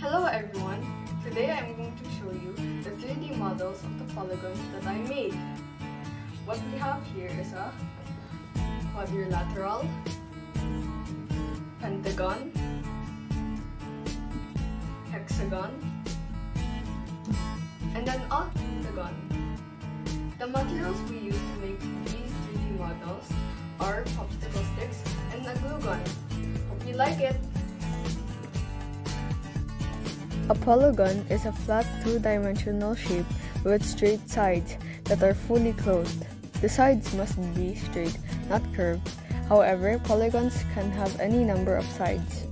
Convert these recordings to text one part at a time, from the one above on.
Hello everyone! Today I'm going to show you the 3D models of the polygons that I made. What we have here is a quadrilateral, pentagon, hexagon, and an octagon. The materials we use to make these 3D models are popsicle sticks and a glue gun. Hope you like it! A polygon is a flat two-dimensional shape with straight sides that are fully closed. The sides must be straight, not curved. However, polygons can have any number of sides.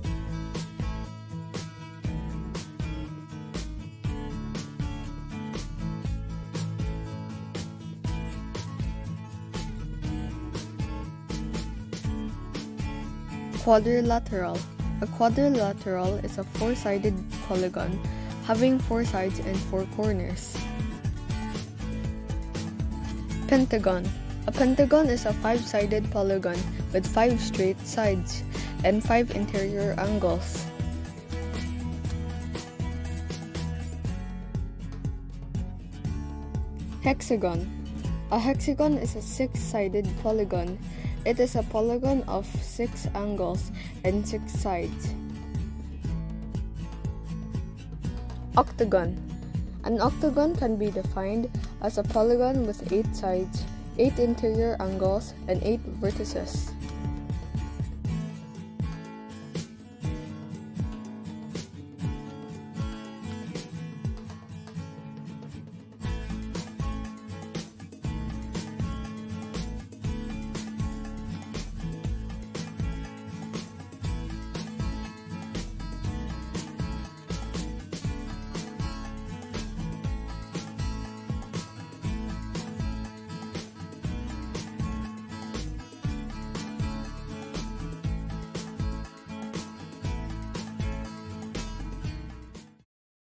Quadrilateral a quadrilateral is a four-sided polygon having four sides and four corners. Pentagon A pentagon is a five-sided polygon with five straight sides and five interior angles. Hexagon A hexagon is a six-sided polygon it is a polygon of six angles and six sides. Octagon An octagon can be defined as a polygon with eight sides, eight interior angles, and eight vertices.